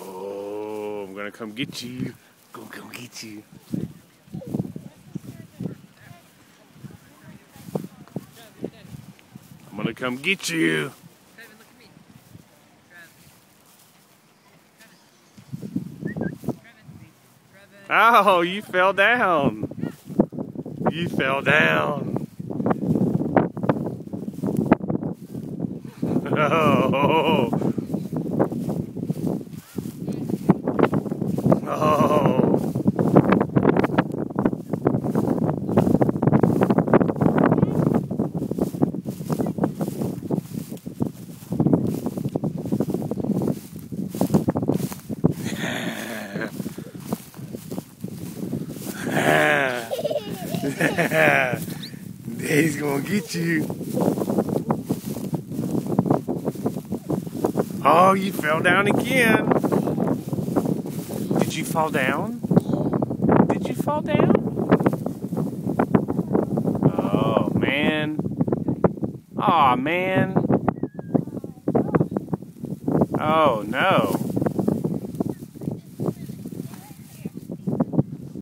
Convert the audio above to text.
Oh, I'm gonna come get you. Go, come get you. I'm gonna come get you. Oh, you fell down. You fell down. Oh. Oh. Daddy's gonna get you. Oh, you fell down again. Did you fall down? Did you fall down? Oh, man. Oh, man. Oh, no.